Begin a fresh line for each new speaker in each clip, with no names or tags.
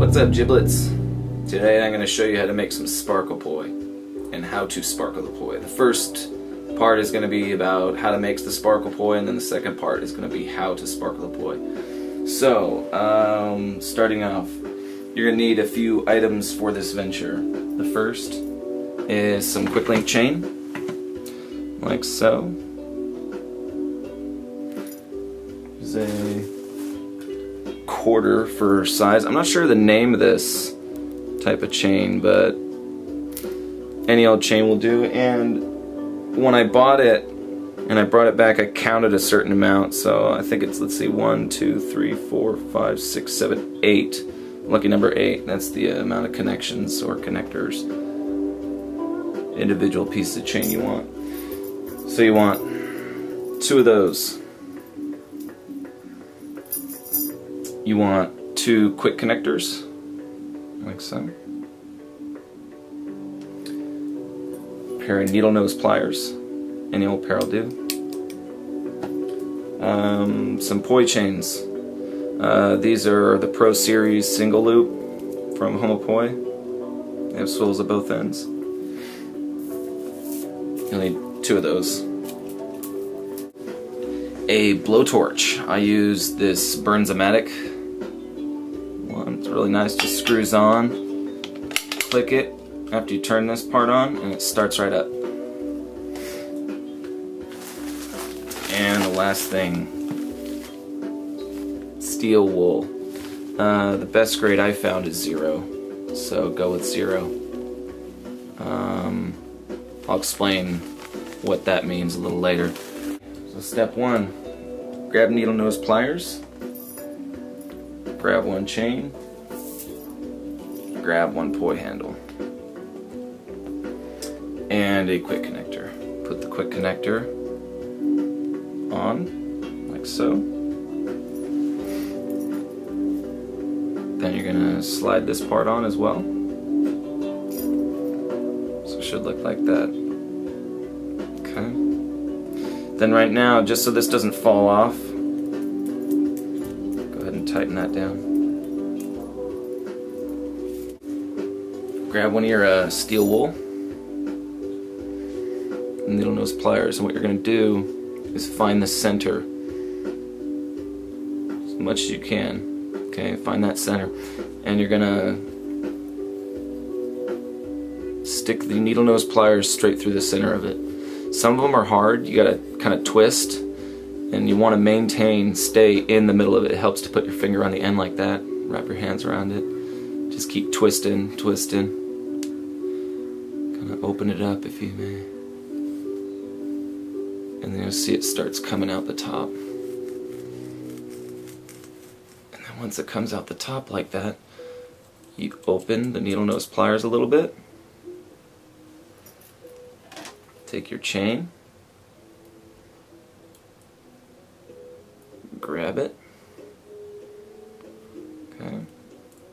What's up giblets? Today I'm going to show you how to make some sparkle poi and how to sparkle the poi. The first part is going to be about how to make the sparkle poi and then the second part is going to be how to sparkle the poi. So, um, starting off, you're going to need a few items for this venture. The first is some quick link chain, like so. Quarter for size. I'm not sure the name of this type of chain, but any old chain will do. And when I bought it and I brought it back, I counted a certain amount. So I think it's, let's see, one, two, three, four, five, six, seven, eight. Lucky number eight. That's the uh, amount of connections or connectors, individual pieces of chain you want. So you want two of those. You want two quick connectors, like so. A pair of needle nose pliers, any old pair will do. Um, some poi chains. Uh, these are the Pro Series single loop from Home of Poi. They have swivels at both ends. You'll need two of those a blowtorch. I use this Bernzomatic one. It's really nice, just screws on. Click it after you turn this part on and it starts right up. And the last thing, steel wool. Uh, the best grade I found is zero, so go with zero. Um, I'll explain what that means a little later. So step one, grab needle nose pliers, grab one chain, grab one poi handle, and a quick connector. Put the quick connector on, like so. Then you're gonna slide this part on as well. So it should look like that. Then right now, just so this doesn't fall off, go ahead and tighten that down. Grab one of your uh, steel wool, needle nose pliers, and what you're going to do is find the center as much as you can. Okay, find that center, and you're going to stick the needle nose pliers straight through the center of it. Some of them are hard, you gotta kind of twist, and you want to maintain, stay in the middle of it. It helps to put your finger on the end like that, wrap your hands around it. Just keep twisting, twisting. Kind of open it up if you may. And then you'll see it starts coming out the top. And then once it comes out the top like that, you open the needle nose pliers a little bit. Take your chain, grab it, okay,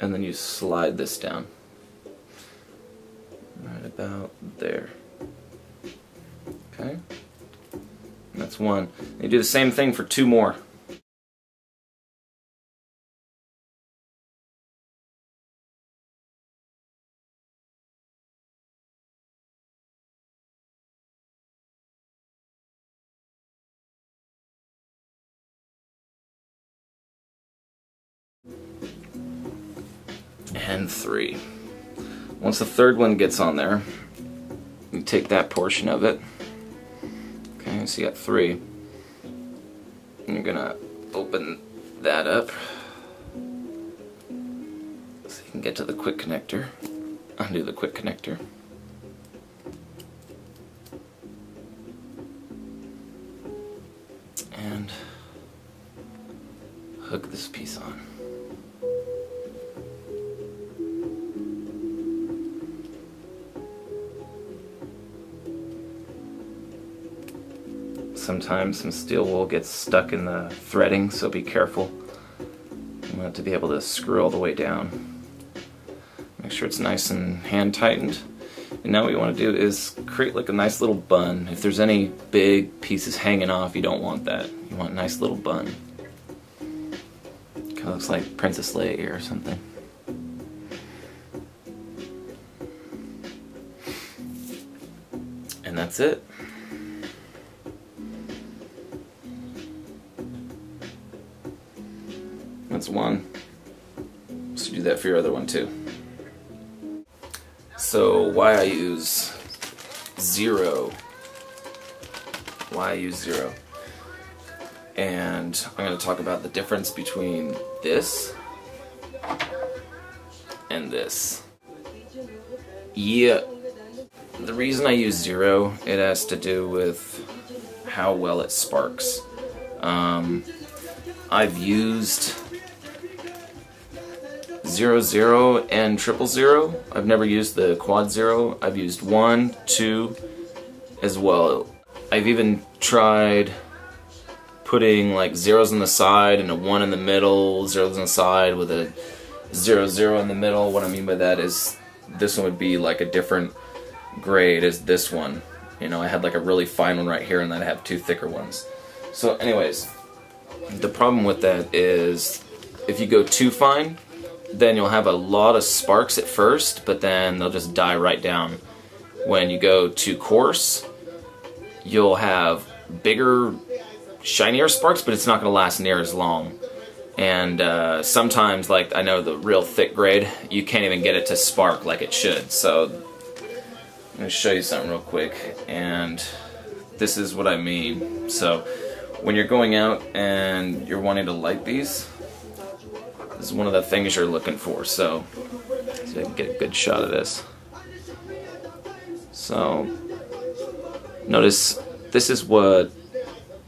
and then you slide this down right about there. Okay, that's one. You do the same thing for two more. And three. Once the third one gets on there, you take that portion of it. Okay, so you got three. And you're gonna open that up so you can get to the quick connector. Undo the quick connector. sometimes some steel wool gets stuck in the threading, so be careful. You want it to be able to screw all the way down. Make sure it's nice and hand tightened. And now what you want to do is create like a nice little bun. If there's any big pieces hanging off, you don't want that. You want a nice little bun. Kind of looks like Princess Leia or something. And that's it. One. So do that for your other one too. So why I use zero. Why I use zero. And I'm to talk about the difference between this and this. Yeah, the reason I use zero, it has to do with how well it sparks. Um, I've used zero zero and triple zero. I've never used the quad zero. I've used one, two, as well. I've even tried putting like zeros on the side and a one in the middle, zeros on the side with a zero zero in the middle. What I mean by that is this one would be like a different grade as this one. You know, I had like a really fine one right here and then I have two thicker ones. So anyways, the problem with that is if you go too fine, then you'll have a lot of sparks at first, but then they'll just die right down. When you go too coarse, you'll have bigger, shinier sparks, but it's not going to last near as long. And uh, sometimes, like I know the real thick grade, you can't even get it to spark like it should. So I'm going to show you something real quick. And this is what I mean. So when you're going out and you're wanting to light these, is one of the things you're looking for. So, so I can get a good shot of this. So notice this is what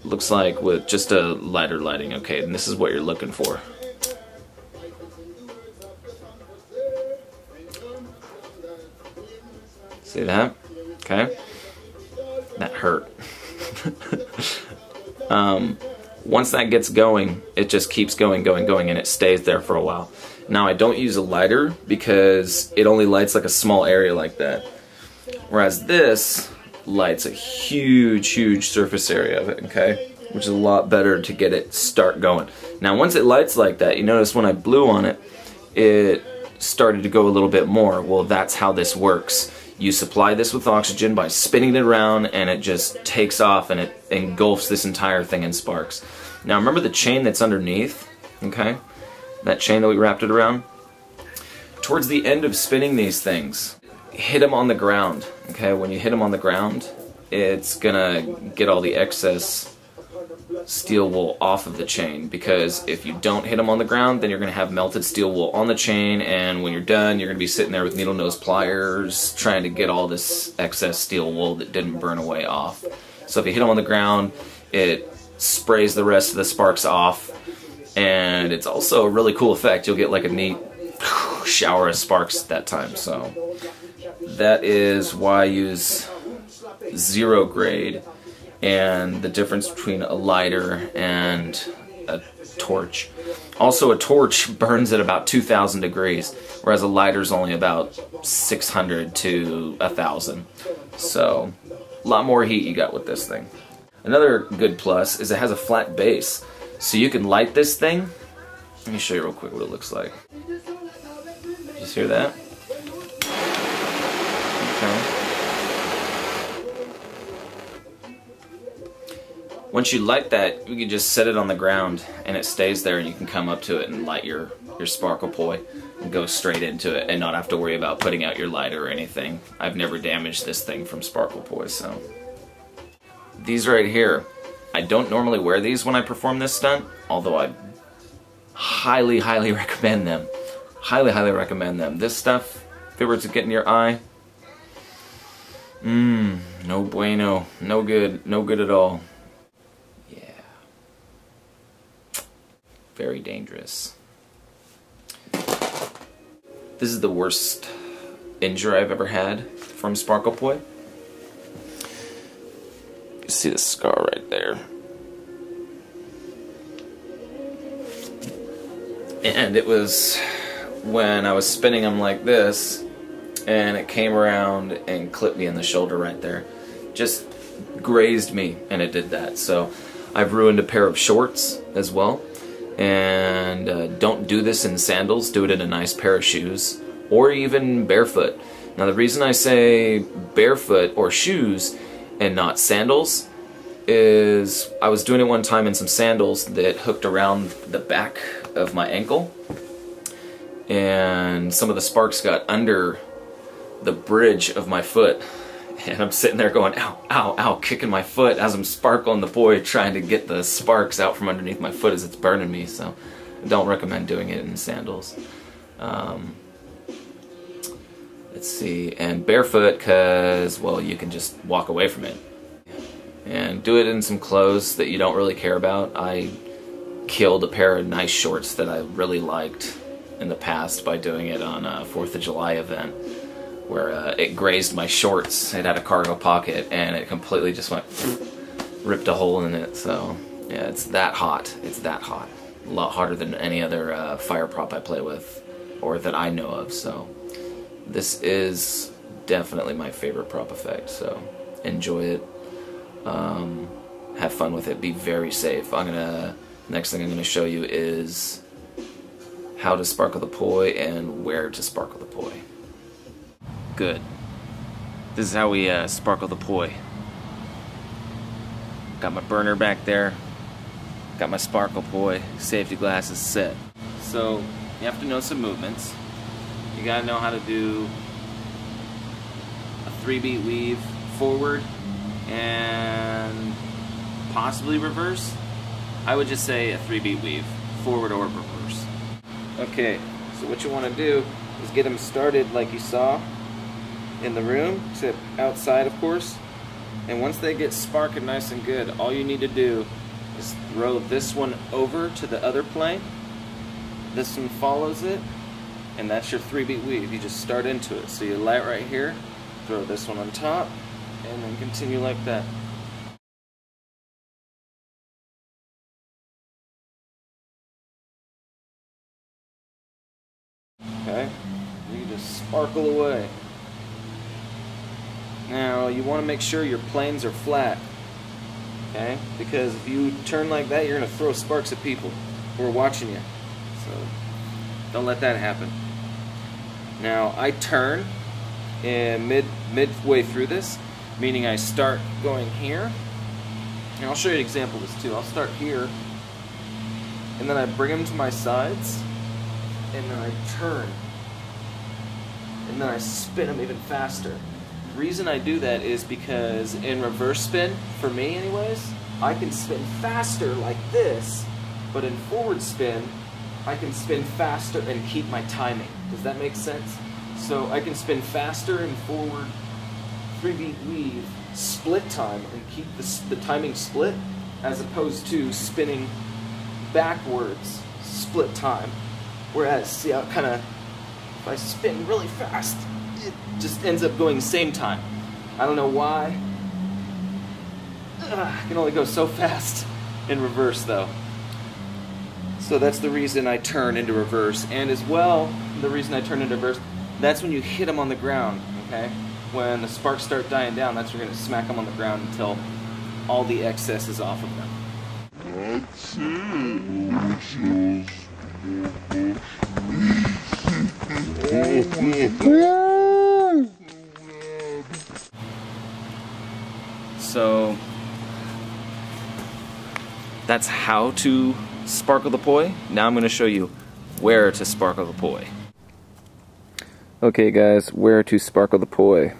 looks like with just a lighter lighting, okay? And this is what you're looking for. See that? Okay. That hurt. um, once that gets going, it just keeps going, going, going, and it stays there for a while. Now, I don't use a lighter because it only lights like a small area like that. Whereas this lights a huge, huge surface area of it, okay? Which is a lot better to get it start going. Now, once it lights like that, you notice when I blew on it, it started to go a little bit more. Well, that's how this works. You supply this with oxygen by spinning it around and it just takes off and it engulfs this entire thing in sparks. Now remember the chain that's underneath, okay? That chain that we wrapped it around? Towards the end of spinning these things, hit them on the ground, okay? When you hit them on the ground, it's gonna get all the excess steel wool off of the chain because if you don't hit them on the ground then you're going to have melted steel wool on the chain and when you're done you're going to be sitting there with needle nose pliers trying to get all this excess steel wool that didn't burn away off. So if you hit them on the ground it sprays the rest of the sparks off and it's also a really cool effect. You'll get like a neat shower of sparks that time. So that is why I use zero grade and the difference between a lighter and a torch. Also, a torch burns at about 2,000 degrees, whereas a lighter is only about 600 to 1,000. So, a lot more heat you got with this thing. Another good plus is it has a flat base, so you can light this thing. Let me show you real quick what it looks like. Just hear that? Okay. Once you light that, you can just set it on the ground and it stays there and you can come up to it and light your, your sparkle poi and go straight into it and not have to worry about putting out your lighter or anything. I've never damaged this thing from sparkle poi, so. These right here, I don't normally wear these when I perform this stunt, although I highly, highly recommend them. Highly, highly recommend them. This stuff, if it were to get in your eye, mmm, no bueno, no good, no good at all. Very dangerous. This is the worst injury I've ever had from Sparkle Poi. You see the scar right there. And it was when I was spinning them like this, and it came around and clipped me in the shoulder right there. Just grazed me, and it did that. So I've ruined a pair of shorts as well and uh, don't do this in sandals, do it in a nice pair of shoes, or even barefoot. Now the reason I say barefoot or shoes and not sandals is I was doing it one time in some sandals that hooked around the back of my ankle and some of the sparks got under the bridge of my foot and I'm sitting there going ow ow ow kicking my foot as I'm sparkling the poi trying to get the sparks out from underneath my foot as it's burning me. So I don't recommend doing it in sandals. Um, let's see. And barefoot because well you can just walk away from it. And do it in some clothes that you don't really care about. I killed a pair of nice shorts that I really liked in the past by doing it on a 4th of July event where uh, it grazed my shorts. It had a cargo pocket and it completely just went ripped a hole in it. So yeah, it's that hot. It's that hot. A lot hotter than any other uh, fire prop I play with or that I know of. So this is definitely my favorite prop effect. So enjoy it. Um, have fun with it. Be very safe. I'm gonna. Next thing I'm gonna show you is how to sparkle the poi and where to sparkle the poi. Good. This is how we uh, sparkle the poi. Got my burner back there. Got my sparkle poi. Safety glasses set. So you have to know some movements. You gotta know how to do a three beat weave forward and possibly reverse. I would just say a three beat weave, forward or reverse. Okay, so what you want to do is get them started like you saw in the room, except outside of course. And once they get sparking nice and good, all you need to do is throw this one over to the other plane. This one follows it, and that's your three beat weave. You just start into it. So you light right here, throw this one on top, and then continue like that. Okay, you can just sparkle away. Now you want to make sure your planes are flat, okay? Because if you turn like that, you're going to throw sparks at people who are watching you. So don't let that happen. Now I turn and mid midway through this, meaning I start going here. And I'll show you an example of this too. I'll start here, and then I bring them to my sides, and then I turn, and then I spin them even faster reason I do that is because in reverse spin, for me anyways, I can spin faster like this, but in forward spin, I can spin faster and keep my timing. Does that make sense? So I can spin faster and forward, three beat weave, split time, and keep the, the timing split, as opposed to spinning backwards, split time. Whereas, see how kind of, if I spin really fast, it just ends up going the same time. I don't know why. Ugh, I can only go so fast in reverse though. So that's the reason I turn into reverse. And as well, the reason I turn into reverse, that's when you hit them on the ground, okay? When the sparks start dying down, that's when you're gonna smack them on the ground until all the excess is off of them. That's it. Oh, So that's how to sparkle the poi. Now I'm going to show you where to sparkle the poi. Okay guys, where to sparkle the poi.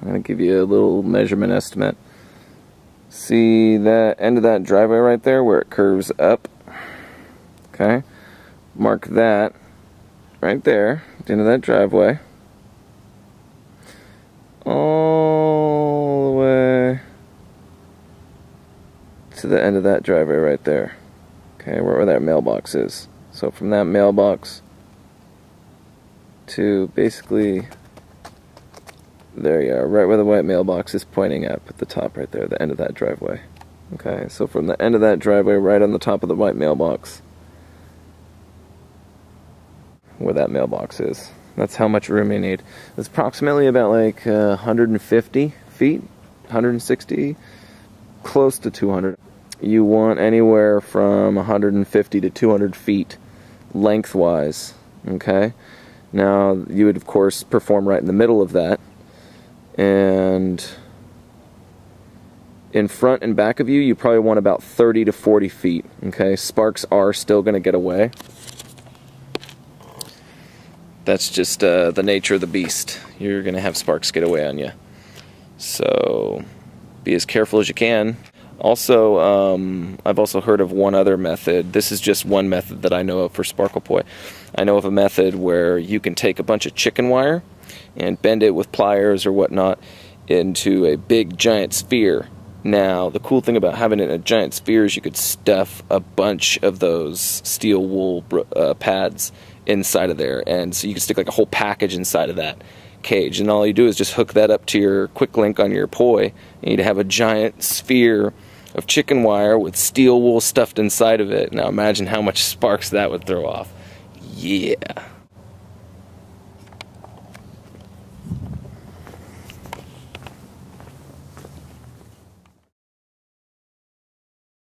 I'm going to give you a little measurement estimate. See that end of that driveway right there where it curves up? Okay. Mark that right there, the end of that driveway. All the way to the end of that driveway right there. Okay, where, that mailbox is. So from that mailbox to basically there you are, right where the white mailbox is pointing up at the top right there, the end of that driveway. Okay, so from the end of that driveway right on the top of the white mailbox where that mailbox is. That's how much room you need. It's approximately about like uh, 150 feet, 160, close to 200 you want anywhere from 150 to 200 feet lengthwise. Okay? Now, you would, of course, perform right in the middle of that. And in front and back of you, you probably want about 30 to 40 feet. Okay, sparks are still going to get away. That's just uh, the nature of the beast. You're going to have sparks get away on you. So be as careful as you can. Also, um, I've also heard of one other method. This is just one method that I know of for sparkle poi. I know of a method where you can take a bunch of chicken wire and bend it with pliers or whatnot into a big giant sphere. Now, the cool thing about having it in a giant sphere is you could stuff a bunch of those steel wool uh, pads inside of there, and so you can stick like a whole package inside of that cage. And all you do is just hook that up to your quick link on your poi, and you'd have a giant sphere of chicken wire with steel wool stuffed inside of it. Now imagine how much sparks that would throw off. Yeah.